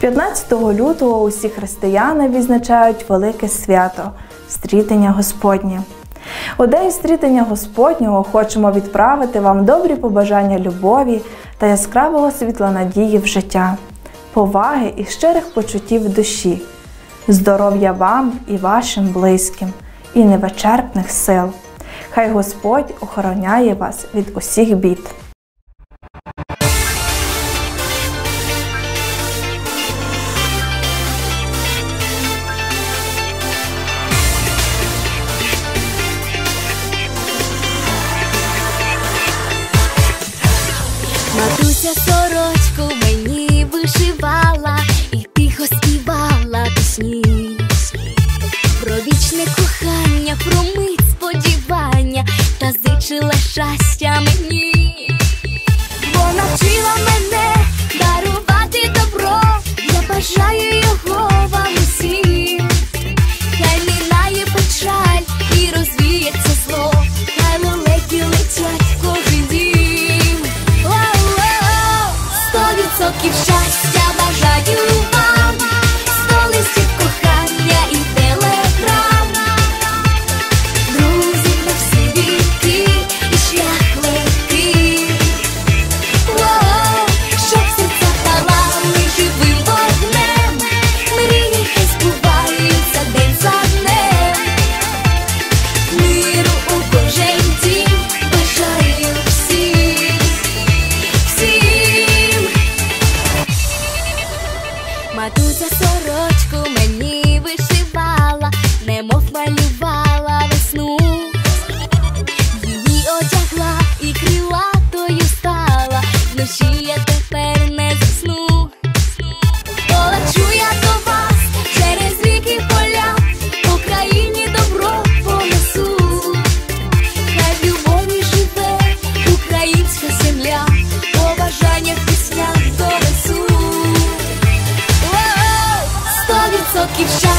15 лютого усі християни відзначають велике свято стрітення Господнє. У день стрітення Господнього хочемо відправити вам добрі побажання любові та яскравого світла надії в життя, поваги і щирих почуттів душі, здоров'я вам і вашим близьким, і невичерпних сил. Хай Господь охороняє вас від усіх бід. Матуся сорочку мені вишивала і тихо співала пісні. Про вічне кохання, про мить keep shining.